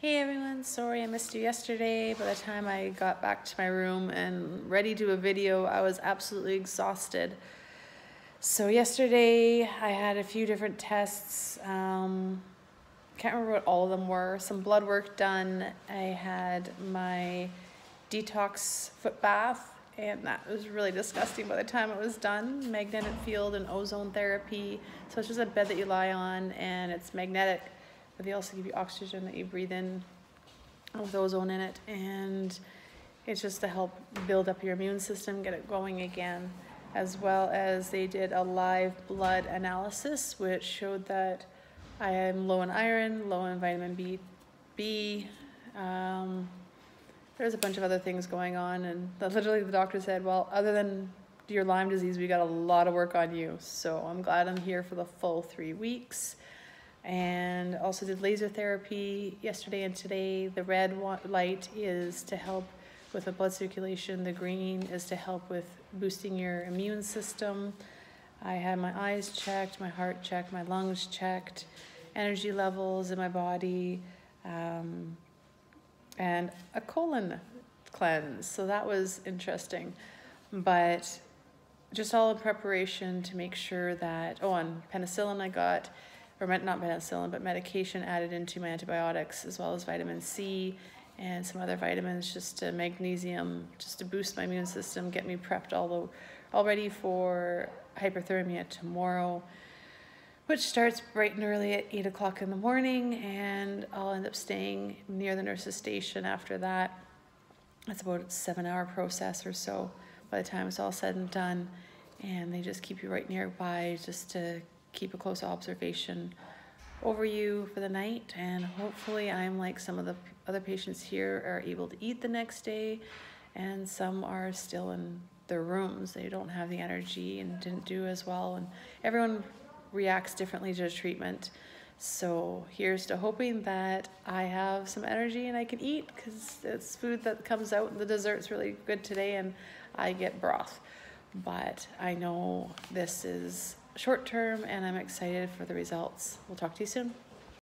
Hey everyone, sorry I missed you yesterday. By the time I got back to my room and ready to do a video, I was absolutely exhausted. So yesterday I had a few different tests. Um, can't remember what all of them were. Some blood work done. I had my detox foot bath and that was really disgusting by the time it was done. Magnetic field and ozone therapy. So it's just a bed that you lie on and it's magnetic but they also give you oxygen that you breathe in with ozone in it and it's just to help build up your immune system get it going again as well as they did a live blood analysis which showed that I am low in iron, low in vitamin B, B. Um, there's a bunch of other things going on and the, literally the doctor said, well, other than your Lyme disease, we got a lot of work on you. So I'm glad I'm here for the full three weeks and also did laser therapy yesterday and today. The red light is to help with the blood circulation. The green is to help with boosting your immune system. I had my eyes checked, my heart checked, my lungs checked, energy levels in my body, um, and a colon cleanse. So that was interesting. But just all in preparation to make sure that, oh, and penicillin I got or not penicillin, but medication added into my antibiotics, as well as vitamin C and some other vitamins, just to magnesium, just to boost my immune system, get me prepped all, the, all ready for hyperthermia tomorrow, which starts bright and early at 8 o'clock in the morning, and I'll end up staying near the nurse's station after that. It's about a seven hour process or so by the time it's all said and done. And they just keep you right nearby just to keep a close observation over you for the night and hopefully I'm like some of the other patients here are able to eat the next day and some are still in their rooms. They don't have the energy and didn't do as well and everyone reacts differently to the treatment. So here's to hoping that I have some energy and I can eat because it's food that comes out and the dessert's really good today and I get broth. But I know this is short term and I'm excited for the results. We'll talk to you soon.